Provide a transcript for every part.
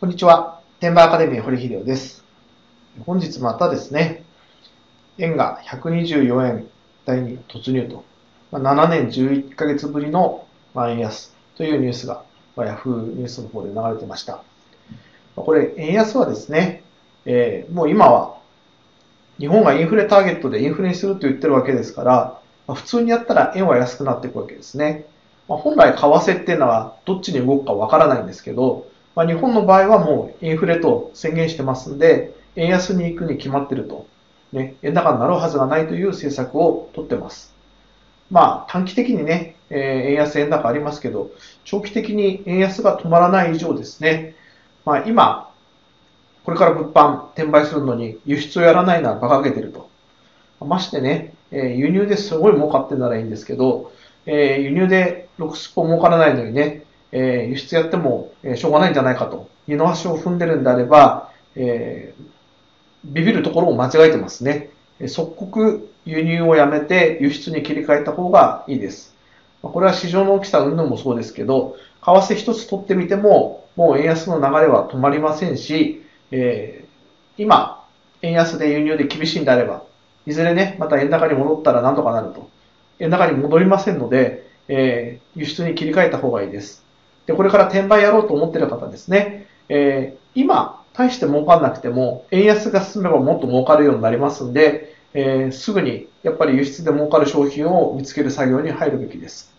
こんにちは。天馬アカデミー堀秀夫です。本日またですね、円が124円台に突入と、7年11ヶ月ぶりの円安というニュースが、まあ、ヤフーニュースの方で流れてました。これ、円安はですね、えーもう今は日本がインフレターゲットでインフレにすると言ってるわけですから、普通にやったら円は安くなっていくわけですね。まあ本来為替っていうのはどっちに動くかわからないんですけど、まあ、日本の場合はもうインフレと宣言してますんで、円安に行くに決まってると。ね、円高になるはずがないという政策を取ってます。まあ、短期的にね、えー円安、円高ありますけど、長期的に円安が止まらない以上ですね、まあ今、これから物販、転売するのに輸出をやらないなら馬鹿げてると。ましてね、えー輸入ですごい儲かってんならいいんですけど、えー輸入で6スポ儲からないのにね、えー輸出やっても、えーしょうがないんじゃないかと、二の足を踏んでるんであれば、えービビるところを間違えてますね。即刻輸入をやめて輸出に切り替えた方がいいです。これは市場の大きさ云々もそうですけど、為替一つ取ってみても、もう円安の流れは止まりませんし、えー今、円安で輸入で厳しいんであれば、いずれね、また円高に戻ったらなんとかなると。円高に戻りませんので、えー輸出に切り替えた方がいいです。で、これから転売やろうと思っている方ですね、えー今、大して儲かんなくても、円安が進めばもっと儲かるようになりますんで、えーすぐにやっぱり輸出で儲かる商品を見つける作業に入るべきです。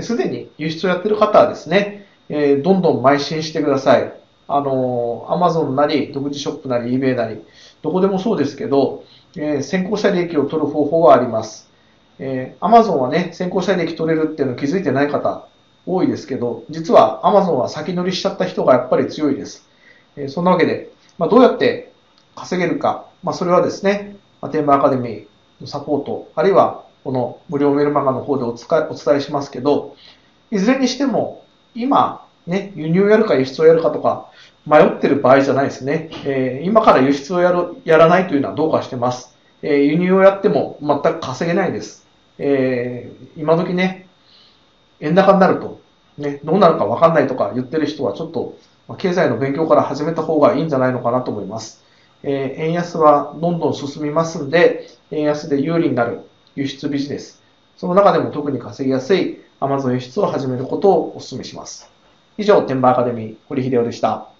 すでに輸出をやっている方はですね、えーどんどん邁進してください。あのー、アマゾンなり、独自ショップなり、eBay なり、どこでもそうですけど、えー先行者利益を取る方法はあります。えー、Amazon はね、先行者利益取れるっていうのを気づいてない方多いですけど、実は Amazon は先乗りしちゃった人がやっぱり強いです。えーそんなわけで、まあ、どうやって稼げるか、まあ、それはですね、まあ、テーマアカデミーのサポート、あるいはこの無料メルマガの方でお伝えお伝えしますけど、いずれにしても、今、ね、輸入やるか輸出をやるかとか、迷ってる場合じゃないですね。えー今から輸出をやる、やらないというのはどうかしてます。えー輸入をやっても全く稼げないです。えー今時ね、円高になると、ね、どうなるか分かんないとか言ってる人はちょっと、経済の勉強から始めた方がいいんじゃないのかなと思います。えー円安はどんどん進みますんで、円安で有利になる輸出ビジネス。その中でも特に稼ぎやすい Amazon 輸出を始めることをお勧めします。以上、天馬アカデミー、堀秀夫でした。